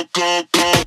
go, go, go.